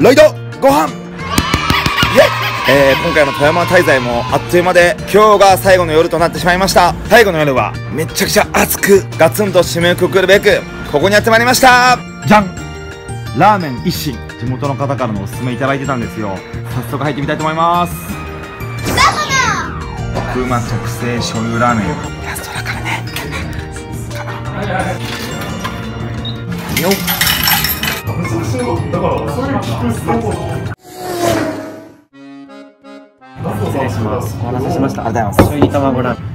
ロイドご飯。イえー、今回の富山滞在もあっという間で今日が最後の夜となってしまいました。最後の夜はめちゃくちゃ熱くガツンと締めくくるべくここに集まりました。じゃんラーメン一心。地元の方からのおすすめいただいてたんですよ。早速入ってみたいと思います。奥馬特製醤油ラーメン。ラストだからねよっ失礼します。お待たせしました。ありがとうございます。醤油卵ラーメン。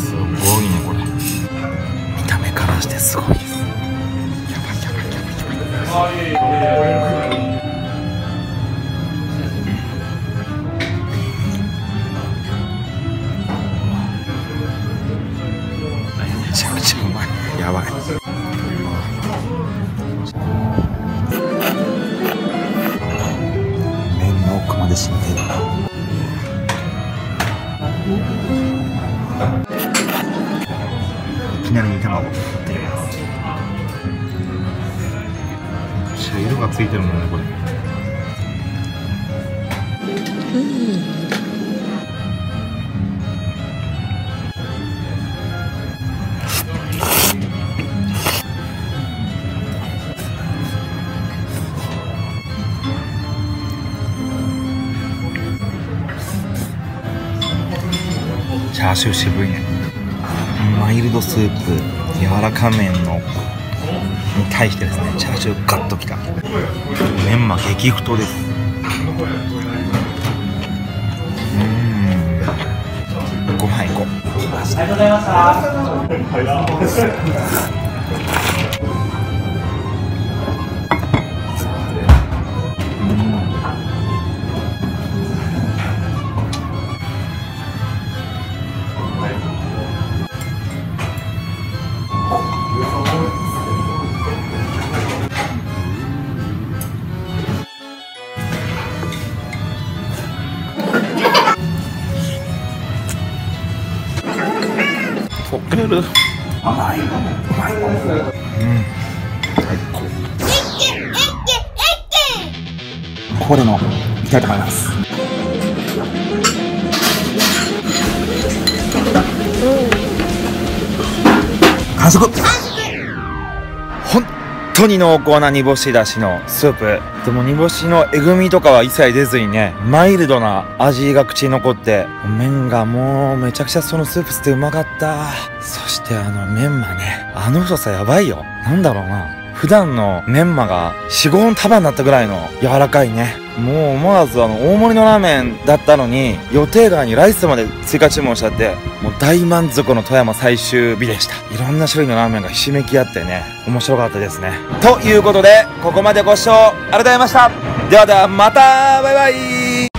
す。ごいねこれ見た目からしてす。ごいです。やばいやばいやばいやばいやばい。麺の奥まで染みてる。いきなり煮卵取ってきます。色がついてるもんねこれャーシュー渋いね。マイルドスープ柔らか麺のに対してですねチャーシューガッときた。メンマ激太です。うーん。ご飯行こうございました。溶けるうまいうまい。うん最高ここでもいきたいと思います。完食本当に濃厚な煮干しだしのスープでも煮干しのえぐみとかは一切出ずにねマイルドな味が口に残って麺がもうめちゃくちゃそのスープ吸ってうまかった。そしてあのメンマね。あの太さやばいよ。なんだろうな。普段のメンマが4、5本束になったぐらいの柔らかいね。もう思わずあの大盛りのラーメンだったのに予定外にライスまで追加注文しちゃってもう大満足の富山最終日でした。いろんな種類のラーメンがひしめき合ってね、面白かったですね。ということで、ここまでご視聴ありがとうございました。ではではまたバイバイ